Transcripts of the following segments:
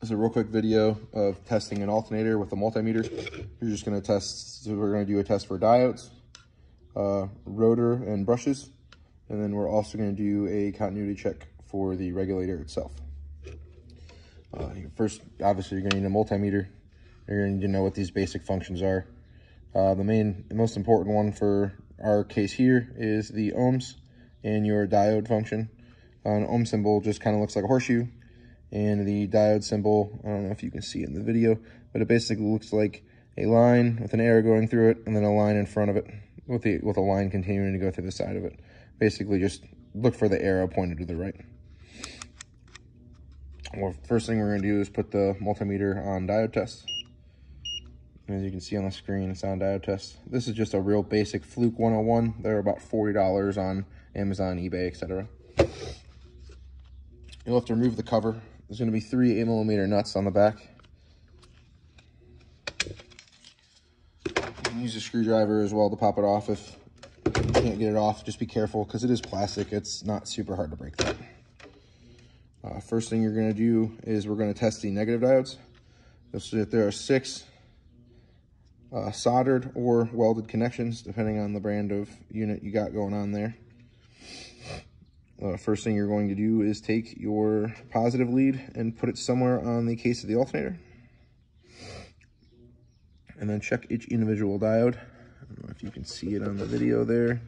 This is a real quick video of testing an alternator with a multimeter. You're just gonna test, so we're gonna do a test for diodes, uh, rotor and brushes. And then we're also gonna do a continuity check for the regulator itself. Uh, first, obviously you're gonna need a multimeter. You're gonna need to know what these basic functions are. Uh, the main, the most important one for our case here is the ohms and your diode function. An ohm symbol just kind of looks like a horseshoe and the diode symbol, I don't know if you can see it in the video, but it basically looks like a line with an arrow going through it and then a line in front of it with the with a line continuing to go through the side of it. Basically just look for the arrow pointed to the right. Well, first thing we're gonna do is put the multimeter on diode test. As you can see on the screen, it's on diode test. This is just a real basic Fluke 101. They're about $40 on Amazon, eBay, etc. You'll have to remove the cover there's going to be three 8 millimeter nuts on the back. You can use a screwdriver as well to pop it off if you can't get it off. Just be careful because it is plastic. It's not super hard to break that. Uh, first thing you're going to do is we're going to test the negative diodes. You'll see that there are six uh, soldered or welded connections, depending on the brand of unit you got going on there uh, first thing you're going to do is take your positive lead and put it somewhere on the case of the alternator. And then check each individual diode. If you can see it on the video there.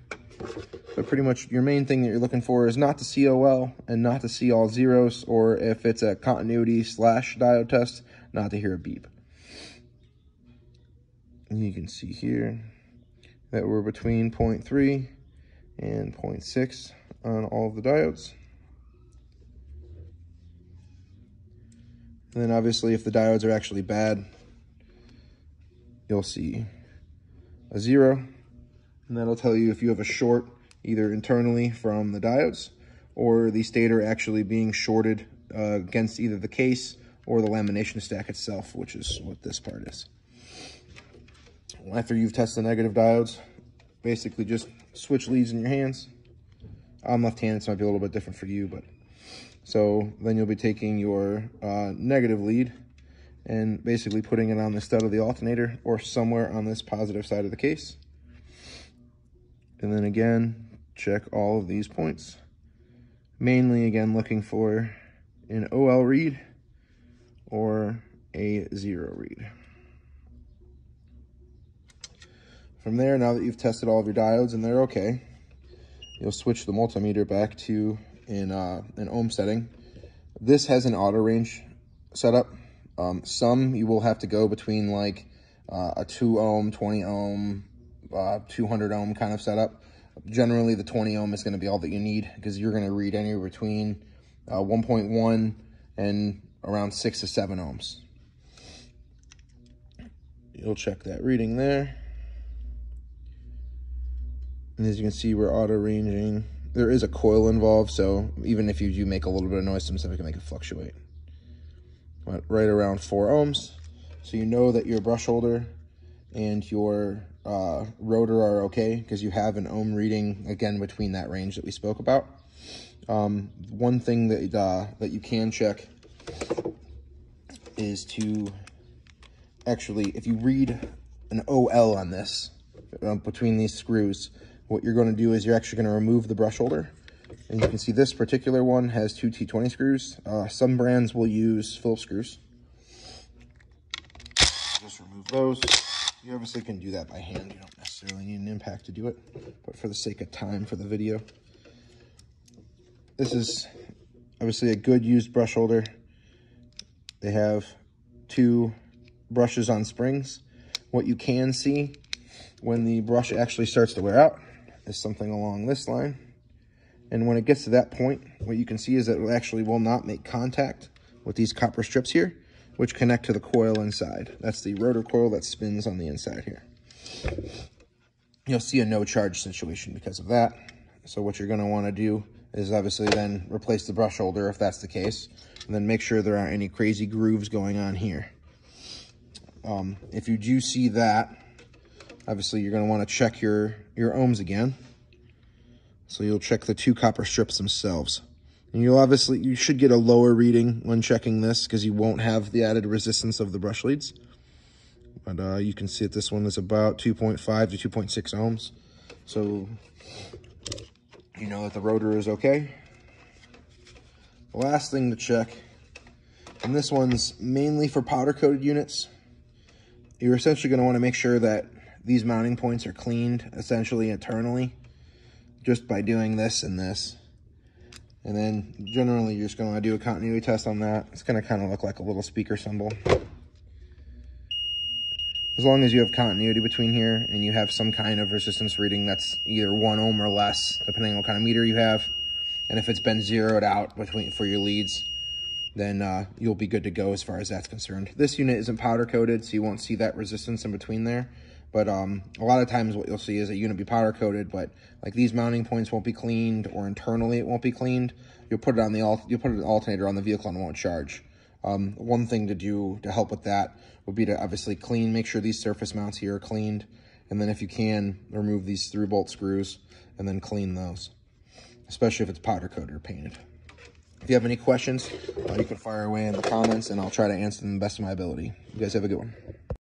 But pretty much your main thing that you're looking for is not to see OL and not to see all zeros, or if it's a continuity slash diode test, not to hear a beep. And you can see here that we're between 0.3 and 0.6 on all of the diodes. And then obviously if the diodes are actually bad, you'll see a zero. And that'll tell you if you have a short either internally from the diodes or the stator actually being shorted uh, against either the case or the lamination stack itself, which is what this part is. After you've tested the negative diodes, basically just switch leads in your hands, I'm left-handed, so it might be a little bit different for you, but so then you'll be taking your uh, negative lead and basically putting it on the stud of the alternator or somewhere on this positive side of the case. And then again, check all of these points. Mainly, again, looking for an OL read or a zero read. From there, now that you've tested all of your diodes and they're okay, you'll switch the multimeter back to in uh, an ohm setting. This has an auto range setup. Um, some you will have to go between like uh, a 2 ohm, 20 ohm, uh, 200 ohm kind of setup. Generally, the 20 ohm is going to be all that you need because you're going to read anywhere between uh, 1.1 and around 6 to 7 ohms. You'll check that reading there. And as you can see, we're auto ranging. There is a coil involved, so even if you do make a little bit of noise, some stuff can make it fluctuate. But right around four ohms. So you know that your brush holder and your uh, rotor are okay because you have an ohm reading, again, between that range that we spoke about. Um, one thing that, uh, that you can check is to actually, if you read an OL on this, uh, between these screws, what you're going to do is you're actually going to remove the brush holder. And you can see this particular one has two T20 screws. Uh, some brands will use Phillips screws. Just remove those. You obviously can do that by hand. You don't necessarily need an impact to do it. But for the sake of time for the video, this is obviously a good used brush holder. They have two brushes on springs. What you can see when the brush actually starts to wear out is something along this line. And when it gets to that point, what you can see is that it actually will not make contact with these copper strips here, which connect to the coil inside. That's the rotor coil that spins on the inside here. You'll see a no charge situation because of that. So what you're gonna wanna do is obviously then replace the brush holder if that's the case, and then make sure there aren't any crazy grooves going on here. Um, if you do see that, Obviously, you're going to want to check your, your ohms again. So you'll check the two copper strips themselves. And you'll obviously, you should get a lower reading when checking this because you won't have the added resistance of the brush leads. But uh, you can see that this one is about 2.5 to 2.6 ohms. So you know that the rotor is okay. The last thing to check, and this one's mainly for powder coated units, you're essentially going to want to make sure that these mounting points are cleaned essentially internally just by doing this and this. And then generally you're just going to do a continuity test on that. It's going to kind of look like a little speaker symbol. As long as you have continuity between here and you have some kind of resistance reading that's either one ohm or less, depending on what kind of meter you have. And if it's been zeroed out between for your leads, then uh, you'll be good to go as far as that's concerned. This unit isn't powder coated, so you won't see that resistance in between there. But um, a lot of times what you'll see is a unit be powder coated, but like these mounting points won't be cleaned or internally it won't be cleaned. You'll put it on the you'll put an alternator on the vehicle and it won't charge. Um, one thing to do to help with that would be to obviously clean, make sure these surface mounts here are cleaned. And then if you can, remove these through bolt screws and then clean those, especially if it's powder coated or painted. If you have any questions, uh, you can fire away in the comments and I'll try to answer them the best of my ability. You guys have a good one.